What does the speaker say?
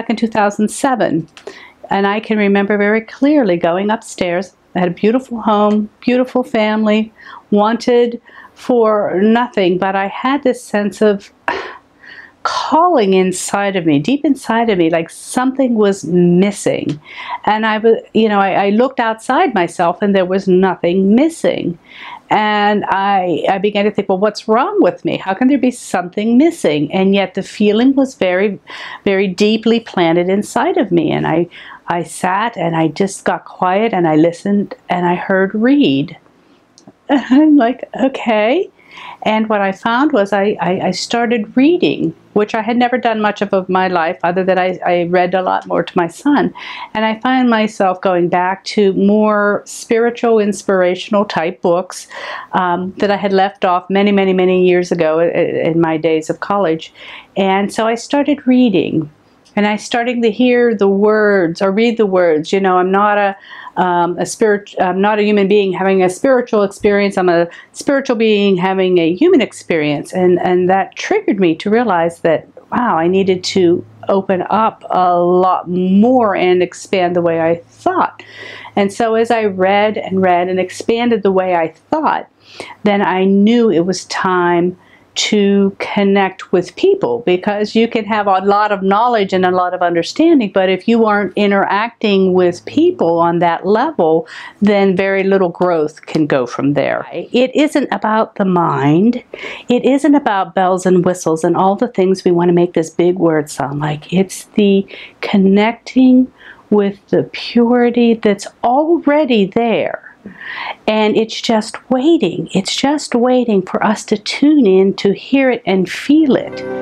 back in 2007. And I can remember very clearly going upstairs. I had a beautiful home, beautiful family, wanted for nothing, but I had this sense of calling inside of me, deep inside of me, like something was missing. And I was, you know, I, I, looked outside myself and there was nothing missing. And I, I began to think, well, what's wrong with me? How can there be something missing? And yet the feeling was very, very deeply planted inside of me. And I, I sat and I just got quiet and I listened and I heard read. And I'm like, okay. And what I found was I, I, I, started reading, which I had never done much of, of my life, other than I, I read a lot more to my son. And I find myself going back to more spiritual, inspirational type books um, that I had left off many, many, many years ago in my days of college. And so I started reading and I starting to hear the words or read the words. You know, I'm not a um, a spirit. I'm not a human being having a spiritual experience. I'm a spiritual being having a human experience, and and that triggered me to realize that wow, I needed to open up a lot more and expand the way I thought. And so as I read and read and expanded the way I thought, then I knew it was time to connect with people because you can have a lot of knowledge and a lot of understanding, but if you aren't interacting with people on that level, then very little growth can go from there. It isn't about the mind. It isn't about bells and whistles and all the things we want to make this big word sound like. It's the connecting with the purity that's already there and it's just waiting. It's just waiting for us to tune in to hear it and feel it.